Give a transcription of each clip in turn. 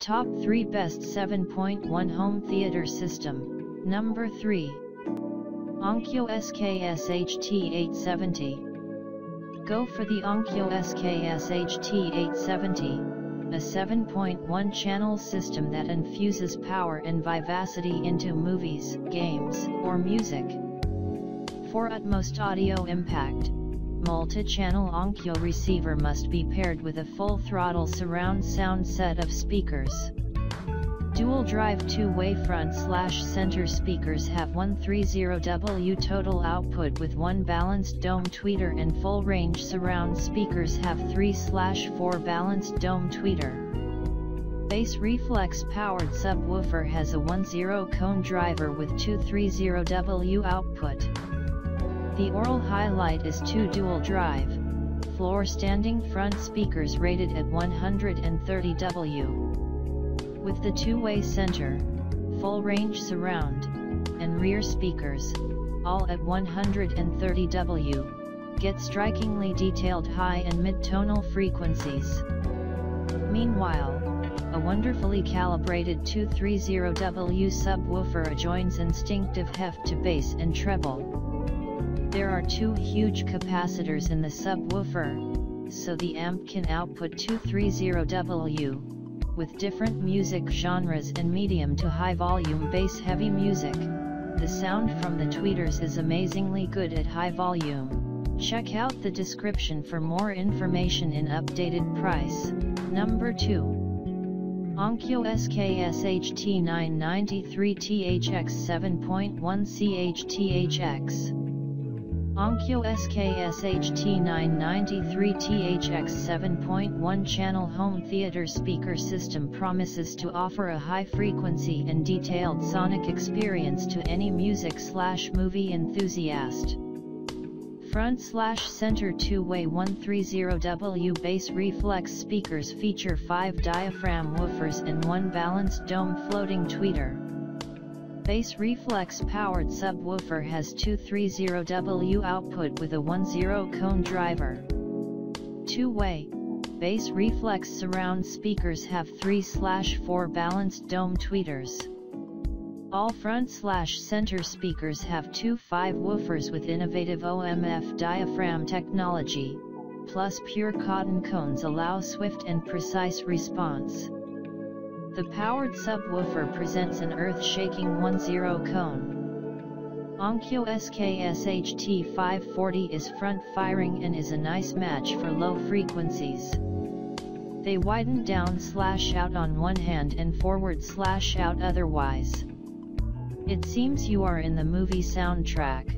Top 3 Best 7.1 Home Theater System, Number 3. Onkyo SKS HT870. Go for the Onkyo SKS HT870, a 7.1 channel system that infuses power and vivacity into movies, games, or music. For utmost audio impact, multi-channel Onkyo receiver must be paired with a full-throttle surround sound set of speakers. Dual drive two-way front slash center speakers have 130W total output with one balanced dome tweeter and full range surround speakers have 3 slash 4 balanced dome tweeter. Bass Reflex powered subwoofer has a 10 cone driver with 230W output. The oral highlight is 2 dual drive, floor standing front speakers rated at 130W. With the two-way center, full range surround, and rear speakers, all at 130W, get strikingly detailed high and mid-tonal frequencies. Meanwhile, a wonderfully calibrated 230W subwoofer adjoins instinctive heft to bass and treble. There are two huge capacitors in the subwoofer, so the amp can output 230W. With different music genres and medium to high volume bass heavy music, the sound from the tweeters is amazingly good at high volume. Check out the description for more information in updated price. Number 2. Onkyo SKS HT993THX 7.1 CHTHX Onkyo SKS HT993THX 7.1 channel home theater speaker system promises to offer a high frequency and detailed sonic experience to any music slash movie enthusiast. Front slash center two-way 130W bass reflex speakers feature 5 diaphragm woofers and 1 balanced dome floating tweeter. Bass Reflex powered subwoofer has 230W output with a 10 cone driver. Two-way, Bass Reflex surround speakers have 3-4 balanced dome tweeters. All front-slash-center speakers have two 5 woofers with innovative OMF diaphragm technology, plus pure cotton cones allow swift and precise response. The powered subwoofer presents an earth-shaking 1-0 cone. Onkyo SKS HT540 is front-firing and is a nice match for low frequencies. They widen down slash out on one hand and forward slash out otherwise. It seems you are in the movie soundtrack.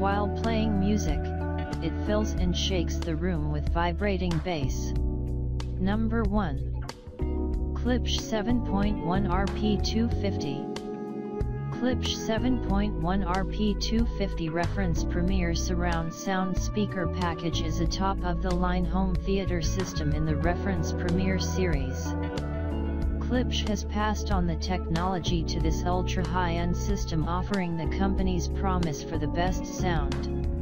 While playing music, it fills and shakes the room with vibrating bass. Number 1. Klipsch 7.1 RP250 Klipsch 7.1 RP250 Reference Premier Surround Sound Speaker Package is a top-of-the-line home theater system in the Reference Premier series. Klipsch has passed on the technology to this ultra-high-end system offering the company's promise for the best sound.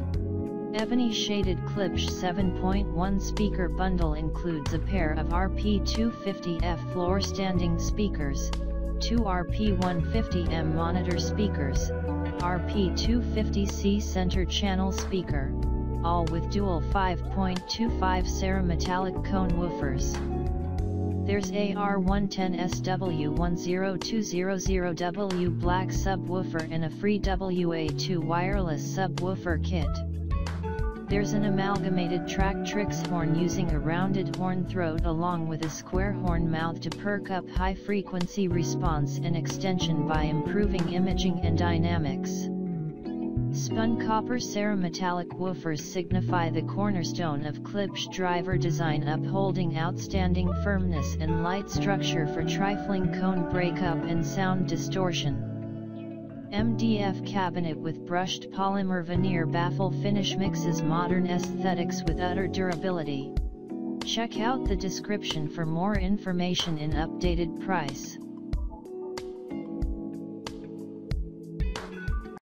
Ebony shaded Klipsch 7.1 speaker bundle includes a pair of RP250F floor standing speakers, two RP150M monitor speakers, RP250C center channel speaker, all with dual 5.25 cerametallic cone woofers. There's AR110SW10200W black subwoofer and a free WA2 wireless subwoofer kit. There's an amalgamated Tractrix horn using a rounded horn throat along with a square horn mouth to perk up high frequency response and extension by improving imaging and dynamics. Spun copper cerametallic woofers signify the cornerstone of Klipsch driver design upholding outstanding firmness and light structure for trifling cone breakup and sound distortion. MDF cabinet with brushed polymer veneer baffle finish mixes modern aesthetics with utter durability. Check out the description for more information in updated price.